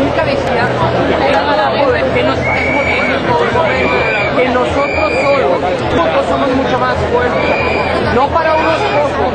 única vecina que nos estamos que nosotros solos, nosotros somos mucho más fuertes, no para unos pocos.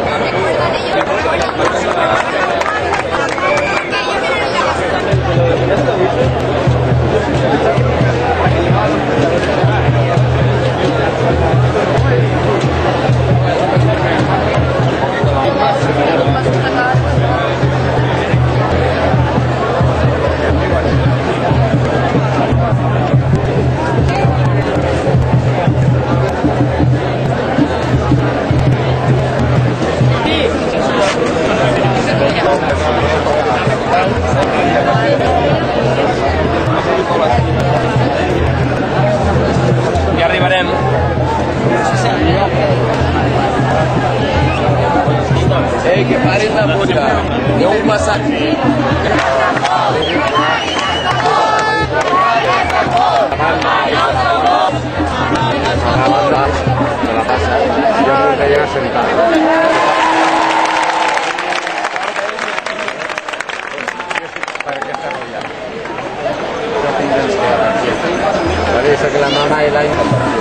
Ey, que paren la bola. De un pasaje. llega sentado. Per tinc que la mama.